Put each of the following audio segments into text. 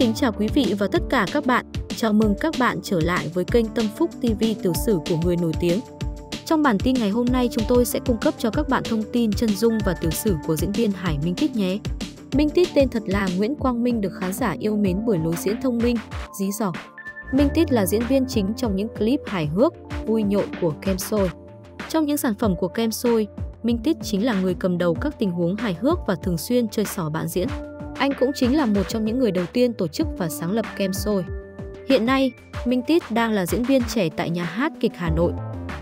kính chào quý vị và tất cả các bạn. Chào mừng các bạn trở lại với kênh Tâm Phúc TV tiểu sử của người nổi tiếng. Trong bản tin ngày hôm nay chúng tôi sẽ cung cấp cho các bạn thông tin chân dung và tiểu sử của diễn viên Hải Minh Tít nhé. Minh Tít tên thật là Nguyễn Quang Minh được khán giả yêu mến bởi lối diễn thông minh, dí dỏm. Minh Tít là diễn viên chính trong những clip hài hước, vui nhộn của Kem Sôi. Trong những sản phẩm của Kem Sôi, Minh Tít chính là người cầm đầu các tình huống hài hước và thường xuyên chơi xỏ bạn diễn. Anh cũng chính là một trong những người đầu tiên tổ chức và sáng lập Kem Sôi. Hiện nay, Minh Tít đang là diễn viên trẻ tại nhà hát kịch Hà Nội.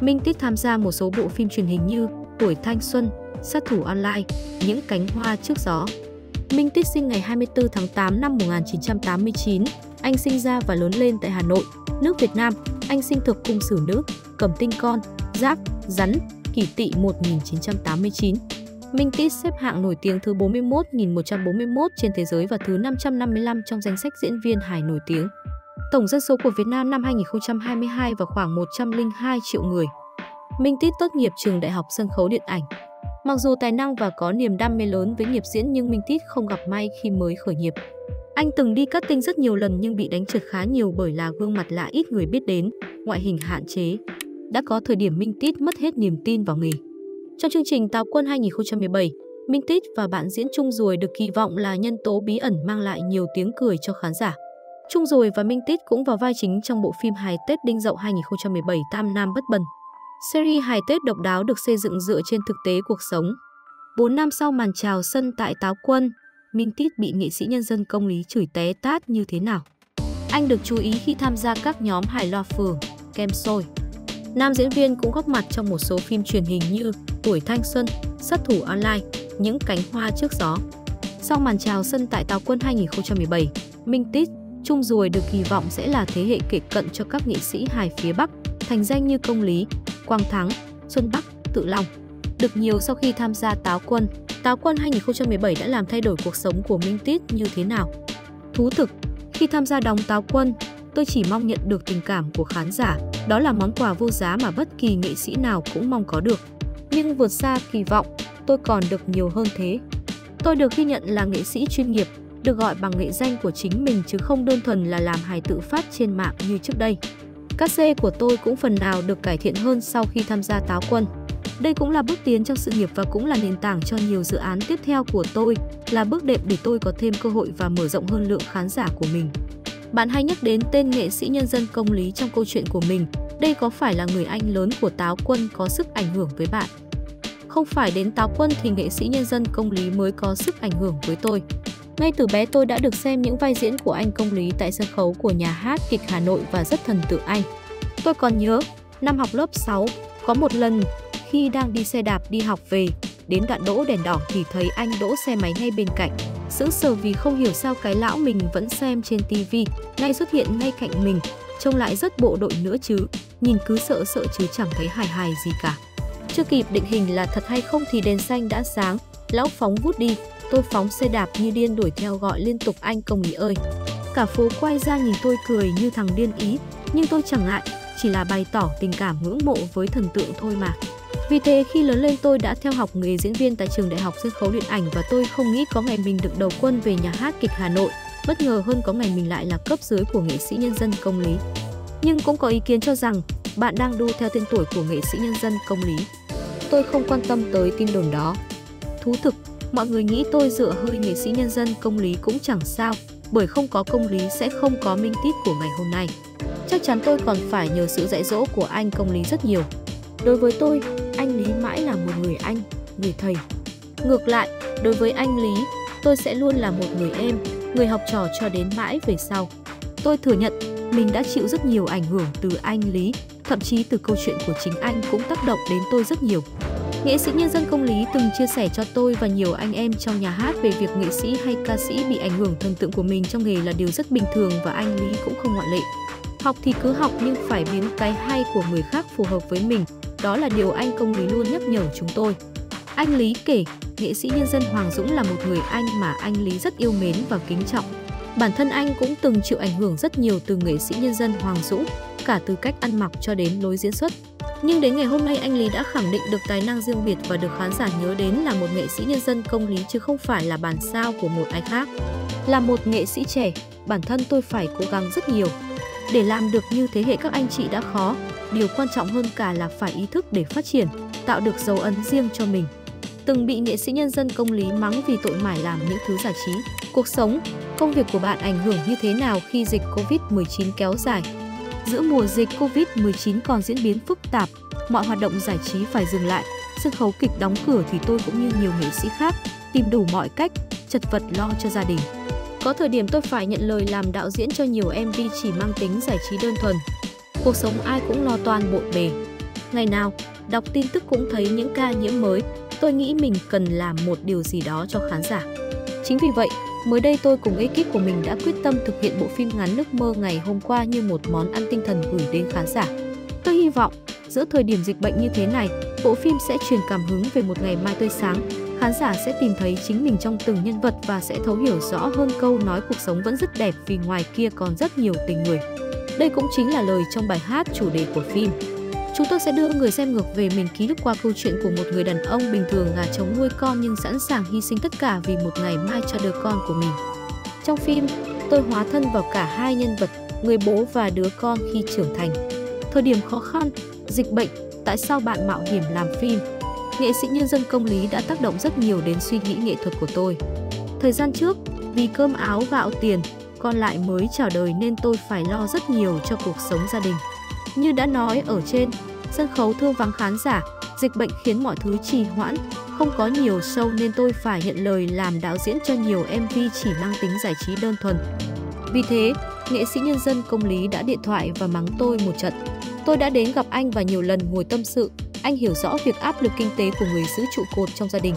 Minh Tít tham gia một số bộ phim truyền hình như Tuổi Thanh Xuân, Sát thủ online, Những cánh hoa trước gió. Minh Tít sinh ngày 24 tháng 8 năm 1989. Anh sinh ra và lớn lên tại Hà Nội, nước Việt Nam. Anh sinh thực cung sử nữ, cầm tinh con, giáp, rắn, kỷ tỵ 1989. Minh Tít xếp hạng nổi tiếng thứ 41.141 trên thế giới và thứ 555 trong danh sách diễn viên hài nổi tiếng. Tổng dân số của Việt Nam năm 2022 vào khoảng 102 triệu người. Minh Tít tốt nghiệp trường Đại học Sân khấu Điện ảnh. Mặc dù tài năng và có niềm đam mê lớn với nghiệp diễn nhưng Minh Tít không gặp may khi mới khởi nghiệp. Anh từng đi casting rất nhiều lần nhưng bị đánh trượt khá nhiều bởi là gương mặt lạ ít người biết đến, ngoại hình hạn chế. Đã có thời điểm Minh Tít mất hết niềm tin vào nghề. Trong chương trình Táo Quân 2017, Minh Tít và bạn diễn Trung Ruồi được kỳ vọng là nhân tố bí ẩn mang lại nhiều tiếng cười cho khán giả. Trung Ruồi và Minh Tít cũng vào vai chính trong bộ phim hài Tết Đinh Dậu 2017 Tam Nam Bất Bần. Series hài Tết độc đáo được xây dựng dựa trên thực tế cuộc sống. 4 năm sau màn chào sân tại Táo Quân, Minh Tít bị nghệ sĩ nhân dân công lý chửi té tát như thế nào? Anh được chú ý khi tham gia các nhóm hài loa phường, kem sôi. Nam diễn viên cũng góp mặt trong một số phim truyền hình như Tuổi Thanh Xuân, Sát thủ online, Những cánh hoa trước gió. Sau màn chào sân tại Táo Quân 2017, Minh Tít, Trung Ruồi được kỳ vọng sẽ là thế hệ kể cận cho các nghệ sĩ hài phía Bắc, thành danh như Công Lý, Quang Thắng, Xuân Bắc, Tự Long. Được nhiều sau khi tham gia Táo Quân, Táo Quân 2017 đã làm thay đổi cuộc sống của Minh Tít như thế nào? Thú thực, khi tham gia đóng Táo Quân, tôi chỉ mong nhận được tình cảm của khán giả, đó là món quà vô giá mà bất kỳ nghệ sĩ nào cũng mong có được. Nhưng vượt xa kỳ vọng, tôi còn được nhiều hơn thế. Tôi được ghi nhận là nghệ sĩ chuyên nghiệp, được gọi bằng nghệ danh của chính mình chứ không đơn thuần là làm hài tự phát trên mạng như trước đây. Các xe của tôi cũng phần nào được cải thiện hơn sau khi tham gia táo quân. Đây cũng là bước tiến trong sự nghiệp và cũng là nền tảng cho nhiều dự án tiếp theo của tôi, là bước đệm để tôi có thêm cơ hội và mở rộng hơn lượng khán giả của mình. Bạn hay nhắc đến tên nghệ sĩ nhân dân công lý trong câu chuyện của mình, đây có phải là người anh lớn của Táo Quân có sức ảnh hưởng với bạn? Không phải đến Táo Quân thì nghệ sĩ nhân dân công lý mới có sức ảnh hưởng với tôi. Ngay từ bé tôi đã được xem những vai diễn của anh công lý tại sân khấu của nhà hát kịch Hà Nội và rất thần tượng anh. Tôi còn nhớ, năm học lớp 6, có một lần khi đang đi xe đạp đi học về, đến đoạn đỗ đèn đỏ thì thấy anh đỗ xe máy ngay bên cạnh. Sững sờ vì không hiểu sao cái lão mình vẫn xem trên tivi, nay xuất hiện ngay cạnh mình, trông lại rất bộ đội nữa chứ, nhìn cứ sợ sợ chứ chẳng thấy hài hài gì cả. Chưa kịp định hình là thật hay không thì đèn xanh đã sáng, lão phóng vút đi, tôi phóng xe đạp như điên đuổi theo gọi liên tục anh công lý ơi. Cả phố quay ra nhìn tôi cười như thằng điên ý, nhưng tôi chẳng ngại, chỉ là bày tỏ tình cảm ngưỡng mộ với thần tượng thôi mà. Vì thế khi lớn lên tôi đã theo học nghề diễn viên tại trường Đại học Sân khấu Điện ảnh và tôi không nghĩ có ngày mình được đầu quân về nhà hát kịch Hà Nội, bất ngờ hơn có ngày mình lại là cấp dưới của nghệ sĩ nhân dân công lý. Nhưng cũng có ý kiến cho rằng bạn đang đu theo tên tuổi của nghệ sĩ nhân dân công lý. Tôi không quan tâm tới tin đồn đó. Thú thực, mọi người nghĩ tôi dựa hơi nghệ sĩ nhân dân công lý cũng chẳng sao, bởi không có công lý sẽ không có minh tít của ngày hôm nay. Chắc chắn tôi còn phải nhờ sự dạy dỗ của anh công lý rất nhiều. Đối với tôi, anh Lý mãi là một người anh, người thầy. Ngược lại, đối với anh Lý, tôi sẽ luôn là một người em, người học trò cho đến mãi về sau. Tôi thừa nhận mình đã chịu rất nhiều ảnh hưởng từ anh Lý, thậm chí từ câu chuyện của chính anh cũng tác động đến tôi rất nhiều. Nghệ sĩ nhân dân công lý từng chia sẻ cho tôi và nhiều anh em trong nhà hát về việc nghệ sĩ hay ca sĩ bị ảnh hưởng thần tượng của mình trong nghề là điều rất bình thường và anh Lý cũng không ngoại lệ. Học thì cứ học nhưng phải biến cái hay của người khác phù hợp với mình, đó là điều anh công lý luôn nhắc nhở chúng tôi. Anh Lý kể, nghệ sĩ nhân dân Hoàng Dũng là một người anh mà anh Lý rất yêu mến và kính trọng. Bản thân anh cũng từng chịu ảnh hưởng rất nhiều từ nghệ sĩ nhân dân Hoàng Dũng, cả từ cách ăn mặc cho đến lối diễn xuất. Nhưng đến ngày hôm nay anh Lý đã khẳng định được tài năng riêng biệt và được khán giả nhớ đến là một nghệ sĩ nhân dân công lý chứ không phải là bản sao của một ai khác. Là một nghệ sĩ trẻ, bản thân tôi phải cố gắng rất nhiều. Để làm được như thế hệ các anh chị đã khó, điều quan trọng hơn cả là phải ý thức để phát triển, tạo được dấu ấn riêng cho mình. Từng bị nghệ sĩ nhân dân công lý mắng vì tội mải làm những thứ giải trí. Cuộc sống, công việc của bạn ảnh hưởng như thế nào khi dịch Covid-19 kéo dài? Giữa mùa dịch Covid-19 còn diễn biến phức tạp, mọi hoạt động giải trí phải dừng lại, sân khấu kịch đóng cửa thì tôi cũng như nhiều nghệ sĩ khác, tìm đủ mọi cách, chật vật lo cho gia đình. Có thời điểm tôi phải nhận lời làm đạo diễn cho nhiều MV chỉ mang tính giải trí đơn thuần. Cuộc sống ai cũng lo toan bộn bề. Ngày nào, đọc tin tức cũng thấy những ca nhiễm mới, tôi nghĩ mình cần làm một điều gì đó cho khán giả. Chính vì vậy, mới đây tôi cùng ekip của mình đã quyết tâm thực hiện bộ phim ngắn Nước mơ ngày hôm qua như một món ăn tinh thần gửi đến khán giả. Tôi hy vọng, giữa thời điểm dịch bệnh như thế này, bộ phim sẽ truyền cảm hứng về một ngày mai tươi sáng, khán giả sẽ tìm thấy chính mình trong từng nhân vật và sẽ thấu hiểu rõ hơn câu nói cuộc sống vẫn rất đẹp vì ngoài kia còn rất nhiều tình người. Đây cũng chính là lời trong bài hát chủ đề của phim. Chúng tôi sẽ đưa người xem ngược về mình ký ức qua câu chuyện của một người đàn ông bình thường gà trống nuôi con nhưng sẵn sàng hy sinh tất cả vì một ngày mai cho đứa con của mình. Trong phim, tôi hóa thân vào cả hai nhân vật, người bố và đứa con khi trưởng thành. Thời điểm khó khăn, dịch bệnh, tại sao bạn mạo hiểm làm phim? Nghệ sĩ nhân dân công lý đã tác động rất nhiều đến suy nghĩ nghệ thuật của tôi. Thời gian trước, vì cơm áo gạo tiền, con lại mới chào đời nên tôi phải lo rất nhiều cho cuộc sống gia đình. Như đã nói ở trên, sân khấu thương vắng khán giả, dịch bệnh khiến mọi thứ trì hoãn, không có nhiều show nên tôi phải nhận lời làm đạo diễn cho nhiều MV chỉ mang tính giải trí đơn thuần. Vì thế, nghệ sĩ nhân dân công lý đã điện thoại và mắng tôi một trận. Tôi đã đến gặp anh và nhiều lần ngồi tâm sự, anh hiểu rõ việc áp lực kinh tế của người giữ trụ cột trong gia đình.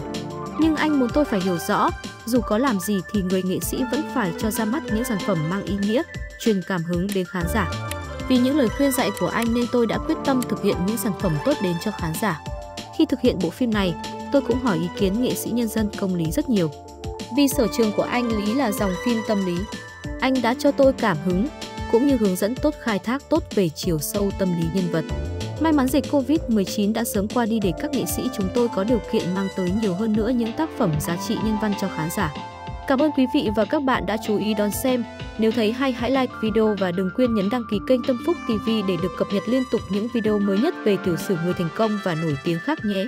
Nhưng anh muốn tôi phải hiểu rõ, dù có làm gì thì người nghệ sĩ vẫn phải cho ra mắt những sản phẩm mang ý nghĩa, truyền cảm hứng đến khán giả. Vì những lời khuyên dạy của anh nên tôi đã quyết tâm thực hiện những sản phẩm tốt đến cho khán giả. Khi thực hiện bộ phim này, tôi cũng hỏi ý kiến nghệ sĩ nhân dân công lý rất nhiều. Vì sở trường của anh Lý là dòng phim tâm lý. Anh đã cho tôi cảm hứng, cũng như hướng dẫn tốt khai thác tốt về chiều sâu tâm lý nhân vật. May mắn dịch Covid-19 đã sớm qua đi để các nghệ sĩ chúng tôi có điều kiện mang tới nhiều hơn nữa những tác phẩm giá trị nhân văn cho khán giả. Cảm ơn quý vị và các bạn đã chú ý đón xem. Nếu thấy hay, hãy like video và đừng quên nhấn đăng ký kênh Tâm Phúc TV để được cập nhật liên tục những video mới nhất về tiểu sử người thành công và nổi tiếng khác nhé.